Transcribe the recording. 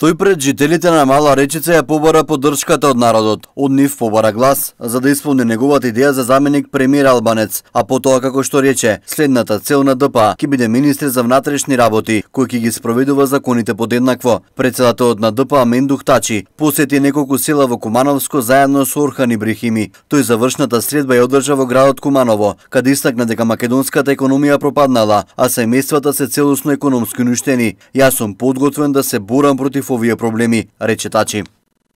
Тој пред жителите на Мала Речица ја побара поддршката од народот. Од нив побара глас за да исполни неговата идеја за заменик премиер Албанец, а потоа како што рече, следната цел на ДПА ќе биде министри за внатрешни работи, кој ќе ги спроведува законите подеднакво. Председателот на ДПА Мендух Тачи посети неколку села во Кумановско заедно со Орхан Ибрихими. Тој завршната средба ја одржа во градот Куманово, каде истакна дека македонската економија пропаднала, а семејствата се целосно економски уништени. Јас сум подготвен да се борам против овие проблеми, рече Тачи.